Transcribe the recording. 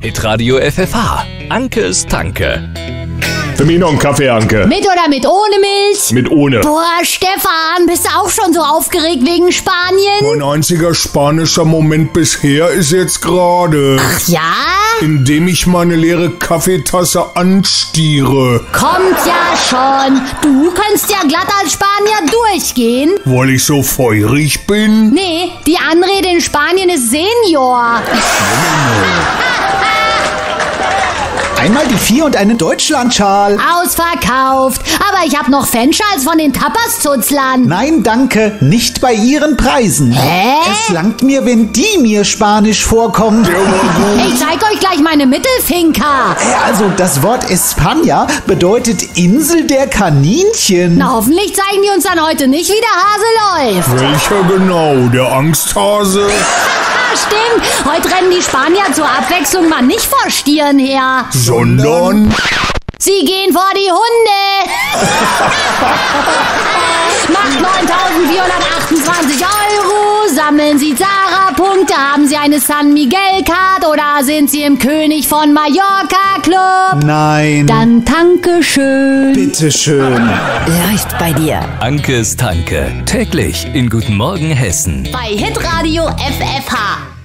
Hitradio FFH. Ankes Tanke. Für mich noch einen Kaffee, Anke. Mit oder mit ohne Milch? Mit ohne. Boah, Stefan, bist du auch schon so aufgeregt wegen Spanien? Mein einziger spanischer Moment bisher ist jetzt gerade, Ach ja? indem ich meine leere Kaffeetasse anstiere, Kommt ja schon. Du kannst ja glatt als Spanier durchgehen. weil ich so feurig bin. Nee, die Anrede in Spanien ist Senior. Einmal die vier und einen Deutschlandschal. Ausverkauft. Aber ich hab noch Fanschals von den Tapas-Zutzlern. Nein, danke, nicht bei Ihren Preisen. Hä? Es langt mir, wenn die mir Spanisch vorkommen. Ich zeig euch gleich meine Mittelfinker. Also, das Wort España bedeutet Insel der Kaninchen. Na, hoffentlich zeigen die uns dann heute nicht, wie der Hase läuft. Welcher genau? Der Angsthase? Stimmt. Heute rennen die Spanier zur Abwechslung mal nicht vor Stieren her. Sondern? Sie gehen vor die Hunde. Macht 9.428 Euro. Sammeln Sie Zara-Punkte. Haben Sie eine San Miguel-Card oder sind Sie im König von Mallorca-Club? Nein. Dann danke schön. Bitteschön. Läuft bei dir. Ankes Tanke. Täglich in Guten Morgen Hessen. Bei Hitradio FFH.